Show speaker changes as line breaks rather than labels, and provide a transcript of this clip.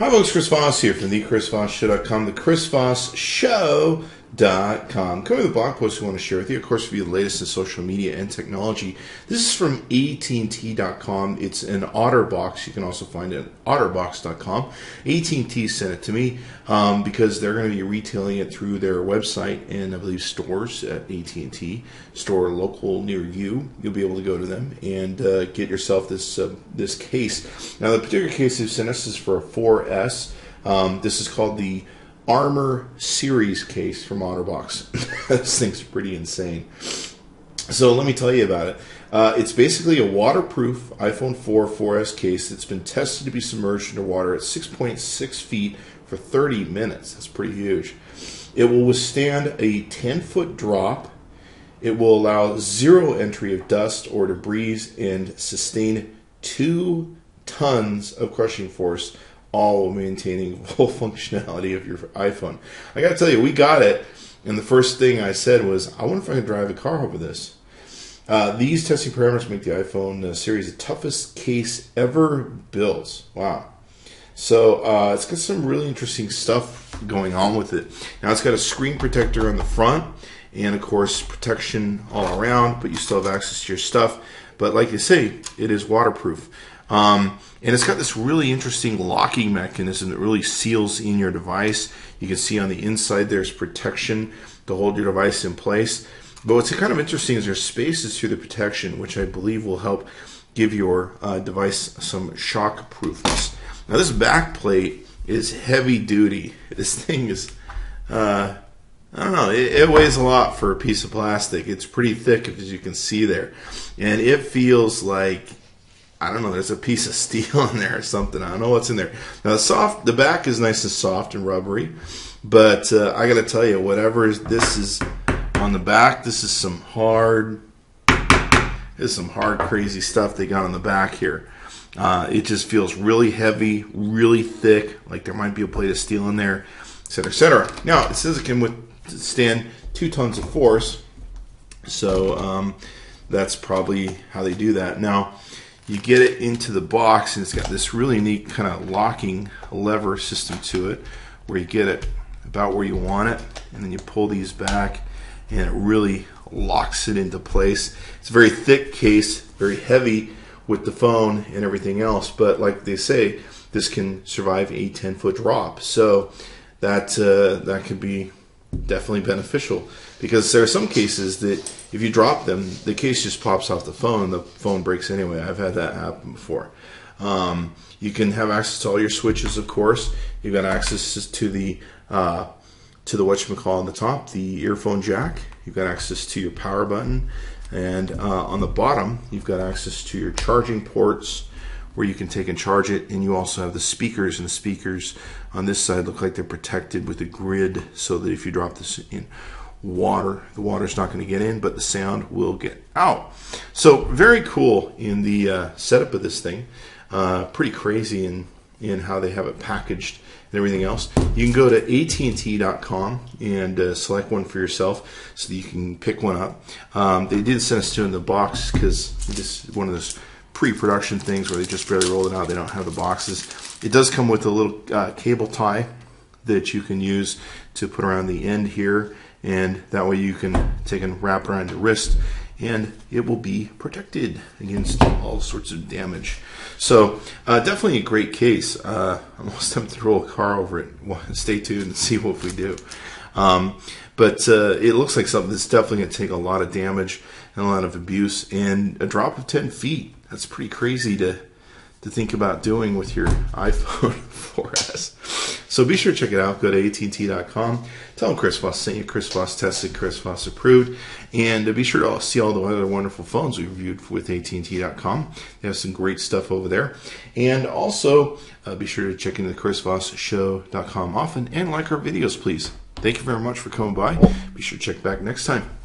Hi, folks. Chris Voss here from the ChrisVossShow.com, the Chris Voss Show dot com. Coming to the blog post we want to share with you. Of course, for the latest in social media and technology. This is from AT&T.com. It's an OtterBox. You can also find it at OtterBox.com. AT&T sent it to me um, because they're going to be retailing it through their website and I believe stores at AT&T store local near you. You'll be able to go to them and uh, get yourself this uh, this case. Now, the particular case they've sent us is for a 4S. Um, this is called the Armor Series case from OtterBox. this thing's pretty insane. So let me tell you about it. Uh, it's basically a waterproof iPhone 4 4S case that's been tested to be submerged into water at 6.6 feet for 30 minutes. That's pretty huge. It will withstand a 10 foot drop. It will allow zero entry of dust or debris and sustain two tons of crushing force all while maintaining full functionality of your iPhone. I got to tell you, we got it, and the first thing I said was, I wonder if I can drive a car over this. Uh, these testing parameters make the iPhone uh, series the toughest case ever built. Wow. So uh, it's got some really interesting stuff going on with it. Now it's got a screen protector on the front, and of course protection all around, but you still have access to your stuff. But like you say, it is waterproof. Um, and it's got this really interesting locking mechanism that really seals in your device. You can see on the inside there's protection to hold your device in place. But what's kind of interesting is there's spaces through the protection, which I believe will help give your uh, device some shock proofness. Now, this back plate is heavy duty. This thing is, uh, I don't know, it, it, weighs a lot for a piece of plastic. It's pretty thick, as you can see there. And it feels like I don't know. There's a piece of steel in there or something. I don't know what's in there. Now the soft, the back is nice and soft and rubbery, but uh, I got to tell you, whatever is this is on the back, this is some hard, this is some hard, crazy stuff they got on the back here. Uh, it just feels really heavy, really thick, like there might be a plate of steel in there, etc., etc. Now it says it can withstand two tons of force, so um, that's probably how they do that. Now you get it into the box and it's got this really neat kind of locking lever system to it where you get it about where you want it and then you pull these back and it really locks it into place. It's a very thick case, very heavy with the phone and everything else, but like they say, this can survive a 10 foot drop. So that uh, that could be definitely beneficial because there are some cases that if you drop them, the case just pops off the phone the phone breaks anyway. I've had that happen before. Um, you can have access to all your switches, of course. You've got access to the uh, to the what you call on the top, the earphone jack. You've got access to your power button, and uh, on the bottom, you've got access to your charging ports where you can take and charge it. And you also have the speakers, and the speakers on this side look like they're protected with a grid so that if you drop this in water, the water's not going to get in, but the sound will get out. So very cool in the uh, setup of this thing. Uh, pretty crazy in in how they have it packaged and everything else. You can go to AT&T.com and uh, select one for yourself so that you can pick one up. Um, they did send us two in the box because this is one of those pre-production things where they just barely rolled it out. They don't have the boxes. It does come with a little uh, cable tie that you can use to put around the end here and that way you can take and wrap around your wrist and it will be protected against all sorts of damage. So uh, definitely a great case. Uh, I'm almost tempted to roll a car over it. Stay tuned and see what we do. Um, but uh, it looks like something that's definitely going to take a lot of damage and a lot of abuse. And a drop of 10 feet, that's pretty crazy to to think about doing with your iPhone 4S. So be sure to check it out. Go to AT&T.com. Tell them Chris Voss sent you. Chris Voss tested. Chris Voss approved. And be sure to see all the other wonderful phones we reviewed with AT&T.com. They have some great stuff over there. And also uh, be sure to check into the ChrisVossShow.com often and like our videos, please. Thank you very much for coming by. Be sure to check back next time.